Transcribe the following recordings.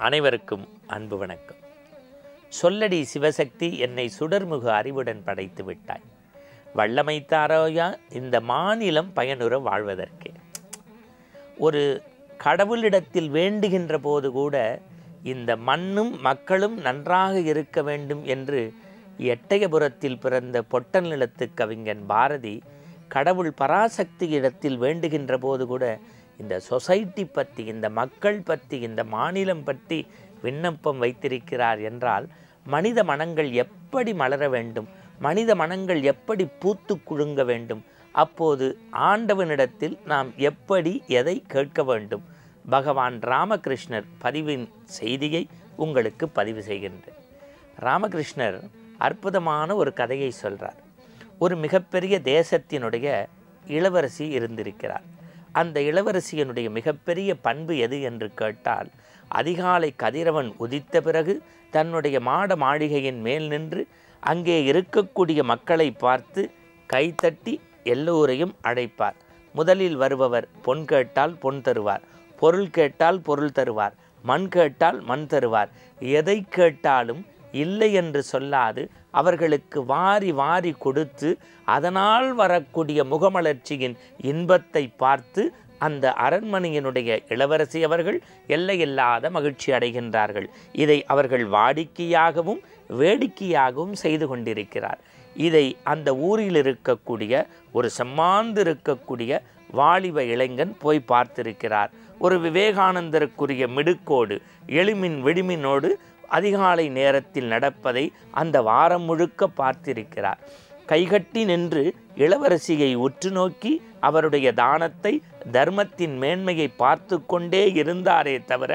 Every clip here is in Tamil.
அனைவருக்கும் அன்பு வணக்கம். சொல்லடி சிவசக்தி என்னை சுடர்முக அறிவுடன் படைத்து விட்டாய். வல்லமை தாரோயா இந்த மாநிலம் பயனுற வாழ்வதற்கே. ஒரு கடவுளிடத்தில் வேண்டுகின்ற போது கூட இந்த மண்ணும் மக்களும் நன்றாக இருக்க வேண்டும் என்று எட்டயபுரத்தில் பிறந்த பொட்டன் நிலத்து கவிஞன் பாரதி கடவுள் பராசக்தி இடத்தில் வேண்டுகின்ற போது கூட இந்த சொசைட்டி பற்றி இந்த மக்கள் பற்றி இந்த மாநிலம் பற்றி விண்ணப்பம் வைத்திருக்கிறார் என்றால் மனித மனங்கள் எப்படி மலர வேண்டும்? மனித மனங்கள் எப்படி பூத்து குலுங்க வேண்டும்? அப்போது ஆண்டவனிடத்தில் நாம் எப்படி எதை கேட்க வேண்டும்? பகவான் ராமகிருஷ்ணர் பதிவின் செய்தியை உங்களுக்கு பதிவு செய்கின்றேன். ராமகிருஷ்ணர் அற்புதமான ஒரு கதையை சொல்கிறார் ஒரு மிகப்பெரிய தேசத்தினுடைய இளவரசி இருந்திருக்கிறார். அந்த இளவரசியனுடைய மிகப்பெரிய பண்பு எது என்று கேட்டால் அதிகாலை கதிரவன் உதித்த பிறகு தன்னுடைய மாட மாளிகையின் மேல் நின்று அங்கே இருக்கக்கூடிய மக்களை பார்த்து கைத்தட்டி எல்லோரையும் அழைப்பார் முதலில் வருபவர் பொன் கேட்டால் பொன் தருவார் பொருள் கேட்டால் பொருள் தருவார் மண் கேட்டால் மண் தருவார். எதை கேட்டாலும் இல்லை என்று சொல்லாது அவர்களுக்கு வாரி வாரி கொடுத்து அதனால் வரக்கூடிய முகமலர்ச்சியின் இன்பத்தை பார்த்து அந்த அரண்மனையினுடைய இளவரசி அவர்கள் எல்லையில்லாத மகிழ்ச்சி அடைகின்றார்கள். இதை அவர்கள் வாடிக்கையாகவும் வேடிக்கையாகவும் செய்து கொண்டிருக்கிறார். இதை அந்த ஊரில் இருக்கக்கூடிய ஒரு செம்மாந்து இருக்கக்கூடிய வாலிப இளைஞன் போய் பார்த்திருக்கிறார். ஒரு விவேகானந்தருக்குரிய மிடுக்கோடு எளிமின் வெடிமினோடு அதிகாலை நேரத்தில் நடப்பதை அந்த வாரம் முழுக்க பார்த்திருக்கிறார். கைகட்டி நின்று இளவரசியை உற்று நோக்கி அவருடைய தானத்தை தர்மத்தின் மேன்மையை பார்த்து கொண்டே இருந்தாரே தவிர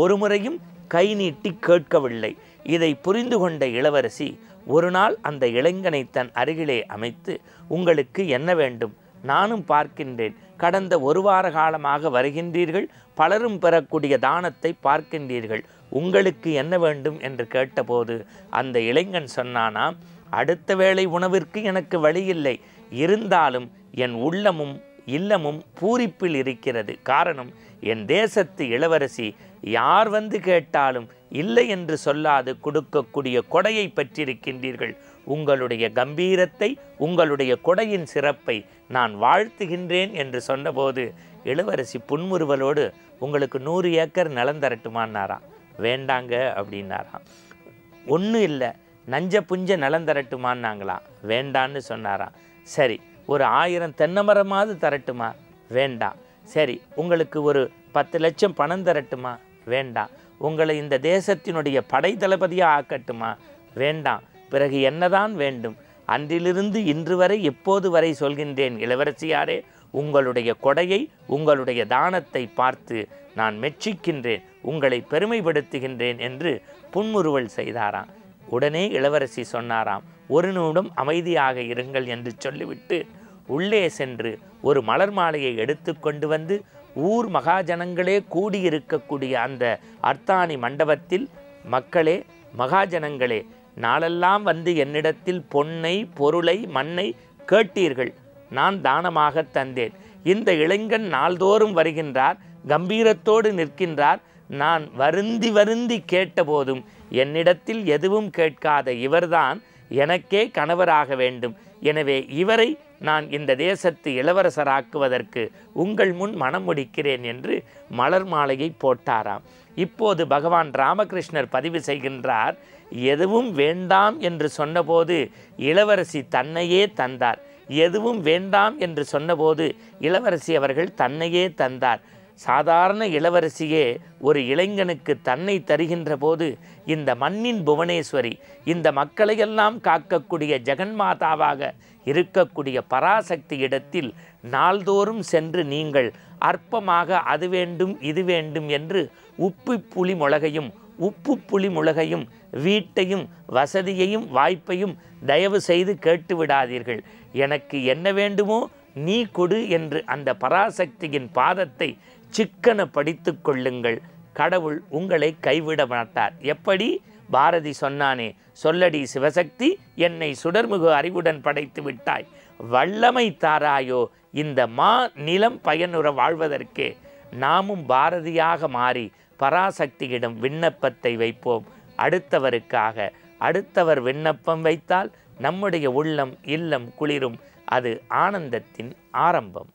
ஒருமுறையும் கை நீட்டி கேட்கவில்லை. இதை புரிந்து கொண்ட இளவரசி ஒரு நாள் அந்த இளைஞனை தன் அருகிலே அமைத்து உங்களுக்கு என்ன வேண்டும்? நானும் பார்க்கின்றேன். கடந்த ஒரு வார காலமாக வருகின்றீர்கள் பலரும் பெறக்கூடிய தானத்தை பார்க்கின்றீர்கள். உங்களுக்கு என்ன வேண்டும் என்று கேட்டபோது அந்த இளைஞன் சொன்னானாம் அடுத்த வேளை உணவிற்கு எனக்கு வழியில்லை. இருந்தாலும் என் உள்ளமும் இல்லமும் பூரிப்பில் இருக்கிறது. காரணம் என் தேசத்து இளவரசி யார் வந்து கேட்டாலும் இல்லை என்று சொல்லாது கொடுக்கக்கூடிய கொடையை பற்றியிருக்கின்றீர்கள் உங்களுடைய கம்பீரத்தை உங்களுடைய கொடையின் சிறப்பை நான் வாழ்த்துகின்றேன் என்று சொன்னபோது இளவரசி புன்முறுவலோடு உங்களுக்கு நூறு ஏக்கர் நிலம் தரட்டுமான்னாராம். வேண்டாங்க அப்படின்னாராம். ஒன்றும் இல்லை நஞ்ச புஞ்ச நிலம் தரட்டுமான்னாங்களாம். வேண்டான்னு சொன்னாராம். சரி ஒரு ஆயிரம் தென்னமரமாவது தரட்டுமா? வேண்டாம். சரி உங்களுக்கு ஒரு பத்து லட்சம் பணம் தரட்டுமா? வேண்டாம். உங்களை இந்த தேசத்தினுடைய படை தளபதியாக ஆக்கட்டுமா? வேண்டாம். பிறகு என்னதான் வேண்டும்? அன்றிலிருந்து இன்று வரை எப்போது வரை சொல்கின்றேன் இளவரசியாரே? உங்களுடைய கொடையை உங்களுடைய தானத்தை பார்த்து நான் மெச்சிக்கின்றேன் உங்களை பெருமைப்படுத்துகின்றேன் என்று புன்முறுவல் செய்தாராம். உடனே இளவரசி சொன்னாராம் ஒரு நிமிடம் அமைதியாக இருங்கள் என்று சொல்லிவிட்டு உள்ளே சென்று ஒரு மலர் மாலையை எடுத்து கொண்டு வந்து ஊர் மகாஜனங்களே கூடியிருக்கக்கூடிய அந்த அர்த்தானி மண்டபத்தில் மக்களே மகாஜனங்களே நாளெல்லாம் வந்து என்னிடத்தில் பொன்னை பொருளை மண்ணை கேட்டீர்கள். நான் தானமாக தந்தேன். இந்த இளைஞன் நாள்தோறும் வருகின்றார் கம்பீரத்தோடு நிற்கின்றார். நான் வருந்தி வருந்தி கேட்டபோதும் என்னிடத்தில் எதுவும் கேட்காத இவர்தான் எனக்கே கணவராக வேண்டும். எனவே இவரை நான் இந்த தேசத்து இளவரசராக்குவதற்கு உங்கள் முன் மனம் முடிக்கிறேன் என்று மலர் மாலையை போட்டாராம். இப்போது பகவான் ராமகிருஷ்ணர் பதிவு செய்கின்றார் எதுவும் வேண்டாம் என்று சொன்னபோது இளவரசி தன்னையே தந்தார். எதுவும் வேண்டாம் என்று சொன்னபோது இளவரசி அவர்கள் தன்னையே தந்தார். சாதாரண இளவரசியே ஒரு இளைஞனுக்கு தன்னை தருகின்ற போது இந்த மண்ணின் புவனேஸ்வரி இந்த மக்களையெல்லாம் காக்கக்கூடிய ஜெகன்மாதாவாக இருக்கக்கூடிய பராசக்தி இடத்தில் நாள்தோறும் சென்று நீங்கள் அற்பமாக அது வேண்டும் இது வேண்டும் என்று உப்பு புளி முளகையும் உப்பு புளி முளகையும் வீட்டையும் வசதியையும் வாய்ப்பையும் தயவு செய்து கேட்டு விடாதீர்கள் எனக்கு என்ன வேண்டுமோ நீ கொடு என்று அந்த பராசக்தியின் பாதத்தை சிக்கன படித்து கொள்ளுங்கள். கடவுள் உங்களை கைவிட மாட்டார். எப்படி? பாரதி சொன்னானே சொல்லடி சிவசக்தி என்னை சுடர்முக அறிவுடன் படைத்து விட்டாய். வல்லமை தாராயோ இந்த மா நிலம் பயனுற வாழ்வதற்கே. நாமும் பாரதியாக மாறி பராசக்தியிடம் விண்ணப்பத்தை வைப்போம். அடுத்தவருக்காக. அடுத்தவர் விண்ணப்பம் வைத்தால் நம்முடைய உள்ளம் இல்லம் குளிரும். அது ஆனந்தத்தின் ஆரம்பம்.